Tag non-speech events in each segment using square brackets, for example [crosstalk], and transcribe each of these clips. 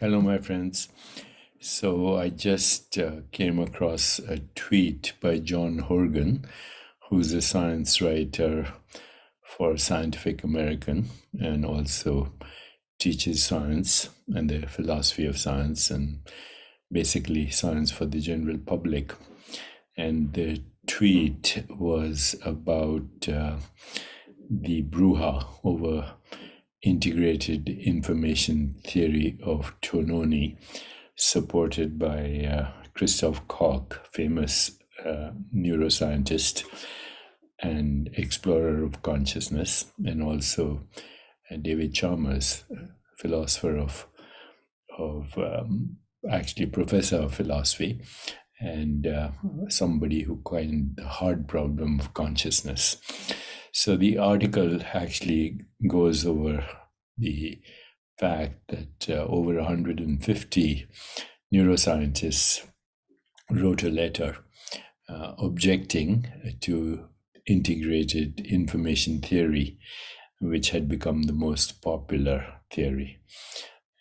Hello, my friends. So I just uh, came across a tweet by John Horgan, who's a science writer for Scientific American and also teaches science and the philosophy of science and basically science for the general public. And the tweet was about uh, the brouhaha over integrated information theory of Tononi, supported by uh, Christoph Koch, famous uh, neuroscientist and explorer of consciousness, and also uh, David Chalmers, philosopher of of um, actually professor of philosophy and uh, somebody who coined the hard problem of consciousness. So the article actually goes over the fact that uh, over 150 neuroscientists wrote a letter uh, objecting to integrated information theory, which had become the most popular theory.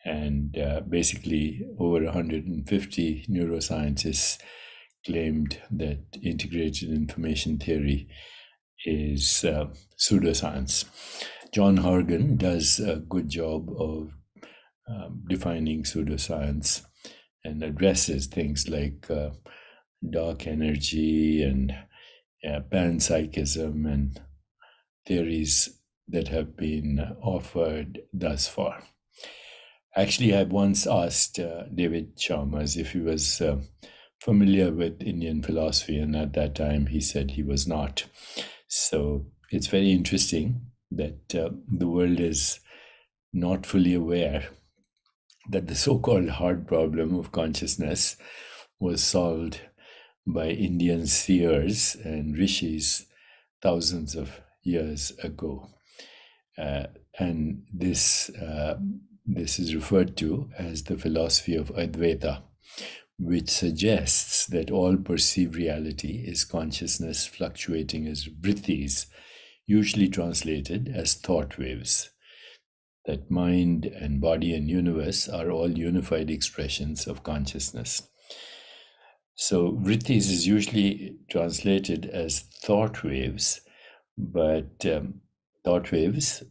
And uh, basically, over 150 neuroscientists claimed that integrated information theory is uh, pseudoscience. John Horgan does a good job of um, defining pseudoscience and addresses things like uh, dark energy and panpsychism and theories that have been offered thus far. Actually, I once asked uh, David Chalmers if he was uh, familiar with Indian philosophy, and at that time he said he was not. So it's very interesting that uh, the world is not fully aware that the so called hard problem of consciousness was solved by Indian seers and rishis thousands of years ago. Uh, and this, uh, this is referred to as the philosophy of Advaita which suggests that all perceived reality is consciousness fluctuating as vrittis, usually translated as thought waves. That mind and body and universe are all unified expressions of consciousness. So, vrittis is usually translated as thought waves, but um, thought waves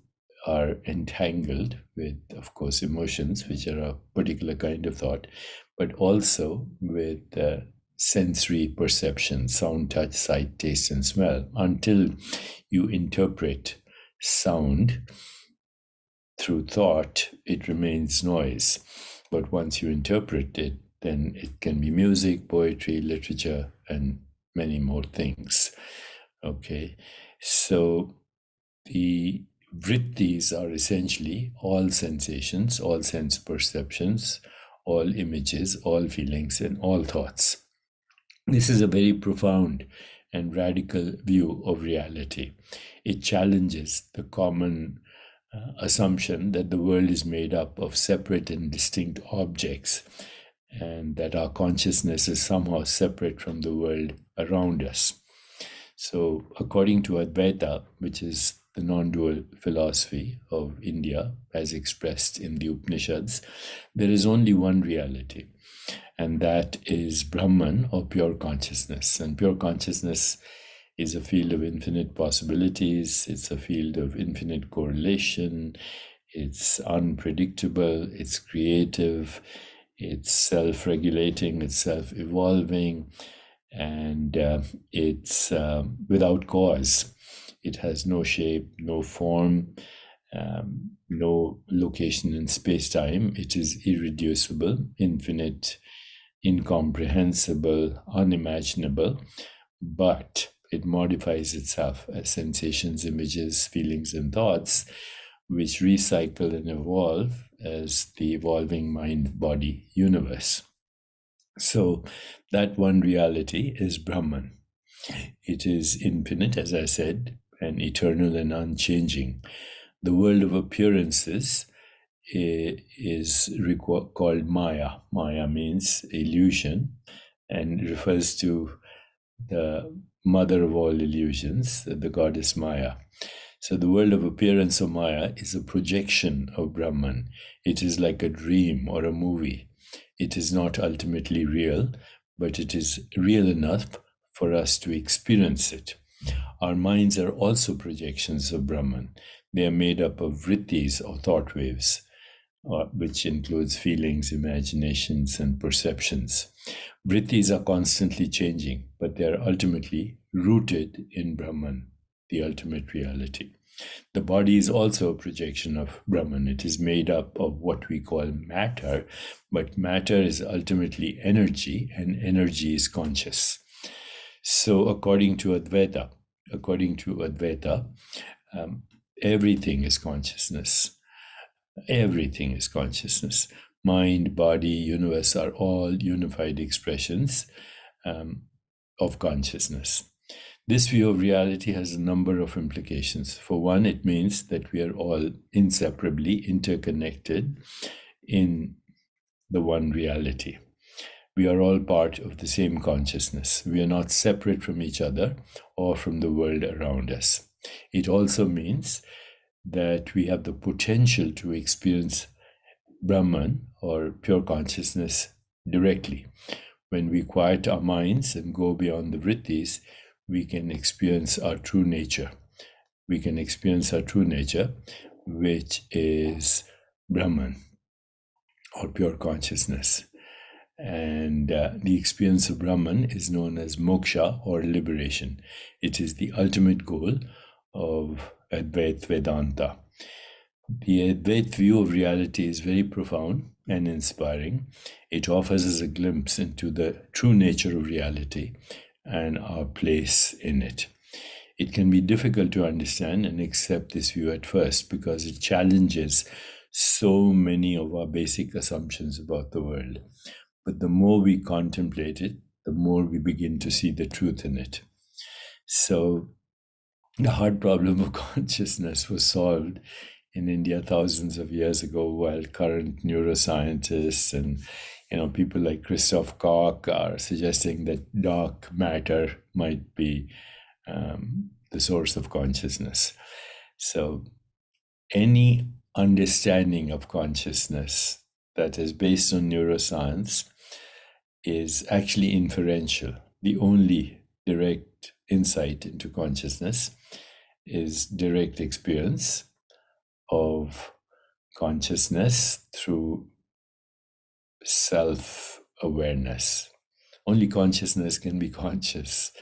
are entangled with, of course, emotions, which are a particular kind of thought, but also with uh, sensory perception sound, touch, sight, taste, and smell until you interpret sound through thought, it remains noise. But once you interpret it, then it can be music, poetry, literature, and many more things. Okay, so the vrittis are essentially all sensations, all sense perceptions, all images, all feelings, and all thoughts. This is a very profound and radical view of reality. It challenges the common uh, assumption that the world is made up of separate and distinct objects and that our consciousness is somehow separate from the world around us. So, according to Advaita, which is the non dual philosophy of India, as expressed in the Upanishads, there is only one reality, and that is Brahman or pure consciousness. And pure consciousness is a field of infinite possibilities, it's a field of infinite correlation, it's unpredictable, it's creative, it's self regulating, it's self evolving, and uh, it's uh, without cause it has no shape, no form, um, no location in space time. It is irreducible, infinite, incomprehensible, unimaginable, but it modifies itself as sensations, images, feelings, and thoughts, which recycle and evolve as the evolving mind body universe. So, that one reality is Brahman. It is infinite, as I said, and eternal and unchanging. The world of appearances eh, is called Maya. Maya means illusion and refers to the mother of all illusions, the goddess Maya. So the world of appearance or Maya is a projection of Brahman. It is like a dream or a movie. It is not ultimately real, but it is real enough for us to experience it. Our minds are also projections of Brahman. They are made up of vrittis or thought waves, uh, which includes feelings, imaginations, and perceptions. Vrittis are constantly changing, but they are ultimately rooted in Brahman, the ultimate reality. The body is also a projection of Brahman. It is made up of what we call matter, but matter is ultimately energy, and energy is conscious. So, according to Advaita, according to Advaita, um, everything is consciousness. Everything is consciousness. Mind, body, universe are all unified expressions um, of consciousness. This view of reality has a number of implications. For one, it means that we are all inseparably interconnected in the one reality. We are all part of the same consciousness. We are not separate from each other or from the world around us. It also means that we have the potential to experience Brahman or pure consciousness directly. When we quiet our minds and go beyond the vrittis, we can experience our true nature. We can experience our true nature, which is Brahman or pure consciousness. And uh, the experience of Brahman is known as moksha or liberation. It is the ultimate goal of Advaita Vedanta. The Advaita view of reality is very profound and inspiring. It offers us a glimpse into the true nature of reality and our place in it. It can be difficult to understand and accept this view at first because it challenges so many of our basic assumptions about the world. But the more we contemplate it, the more we begin to see the truth in it. So, the hard problem of [laughs] consciousness was solved in India thousands of years ago, while current neuroscientists and you know people like Christoph Koch are suggesting that dark matter might be um, the source of consciousness. So, any understanding of consciousness that is based on neuroscience is actually inferential. The only direct insight into consciousness is direct experience of consciousness through self awareness. Only consciousness can be [laughs] conscious.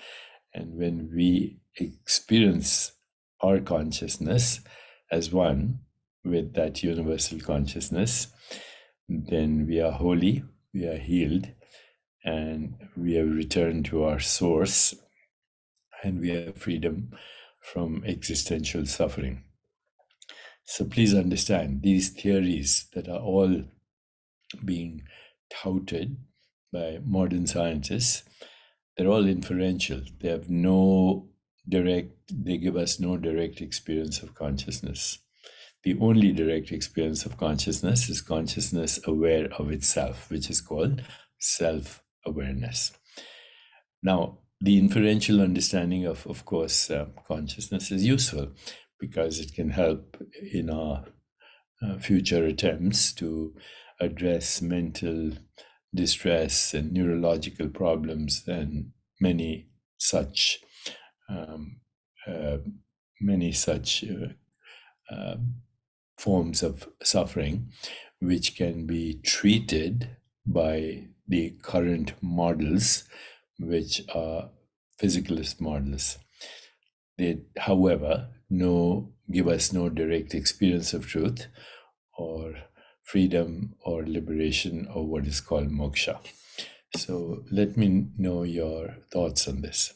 And when we experience our consciousness as one with that universal consciousness, then we are holy, we are healed, and we have returned to our source, and we have freedom from existential suffering. So please understand these theories that are all being touted by modern scientists, they're all inferential. They have no direct, they give us no direct experience of consciousness. The only direct experience of consciousness is consciousness aware of itself, which is called self awareness. Now, the inferential understanding of, of course, uh, consciousness is useful because it can help in our uh, future attempts to address mental distress and neurological problems and many such um, uh, many such uh, uh, forms of suffering which can be treated by the current models which are physicalist models they however no give us no direct experience of truth or freedom or liberation or what is called moksha. So let me know your thoughts on this.